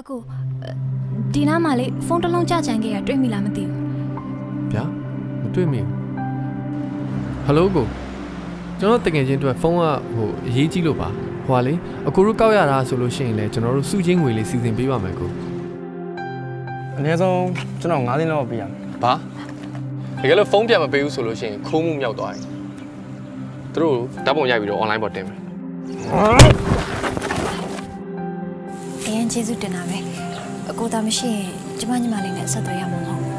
အကိုဒီနားမှာလေဖုန်းတစ်လုံးကြကြံခဲ့ရတွေ့မိလားမသိဘူးဗျာမတွေ့မိဘူးဟယ်လိုကိုကျွန်တော်တကယ်ချင်းအတွက်ဖုန်းကဟိုအရေးကြီးလို့ပါဟိုကလေအကိုတို့ကောက်ရတာဆိုလို့ရှိရင်လည်းကျွန်တော်တို့စုချင်းငွေလေးစီစဉ်ပေးပါမယ်ကိုအနည်းဆုံးကျွန်တော်9သိန်းလောက်ပေးရမယ်ဘာတကယ်လို့ဖုန်းပြန်မပေးဘူးဆိုလို့ရှိရင်ခိုးမှုမြောက်သွားရင်သူတို့ဓာတ်ပုံရိုက်ပြီးတော့ online ပေါ်တင်မယ်အရင် ကျေးဇူးတင်တာပဲအကိုသားမရှိရင်ကျမညီမလေးနဲ့ဆက်သွယ်ရမှာမဟုတ်ဘူး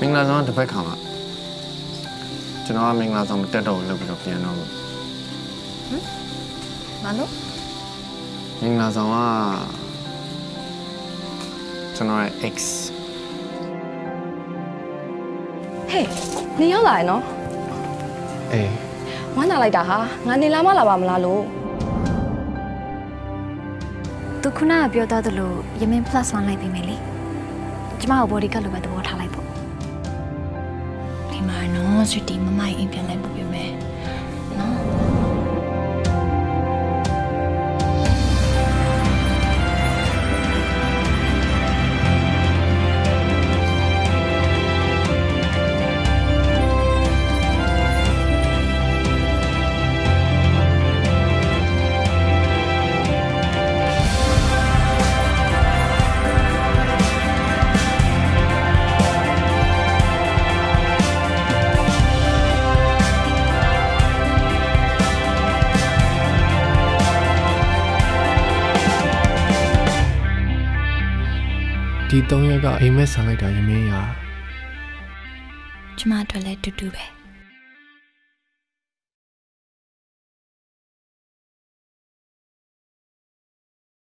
မင်္ဂလာဆောင်ကတစ်ဖက်ခါမှာကျွန်တော်ကမင်္ဂလာဆောင်မတက်တော့ဘူးလုပ်ပြီးတော့ပြန်တော့ဘူးဘာလို့မင်္ဂလာဆောင်ကကျွန်တော်ရဲ့ X ဟေးနေရောက်လာရနော်အေးဝမ်းသာလိုက်တာဟာငါနေလာမလာပါမလားလို့သူခုနကပြောသားသလိုရမင်း plus 1လိုက်ပေးမယ်လေကျမကို body card လိုပဲသဘောထားလိုက်ပေါ့ဒီမှာနော်ဆွတီမမိုင်အိမ်ပြန်လိုက်ပို့ပြမယ် ဒီ၃ရက်ကအိမ်မက်ဆန်လိုက်တာရမင်းရာကျမအတွက်လည်းတူတူပဲ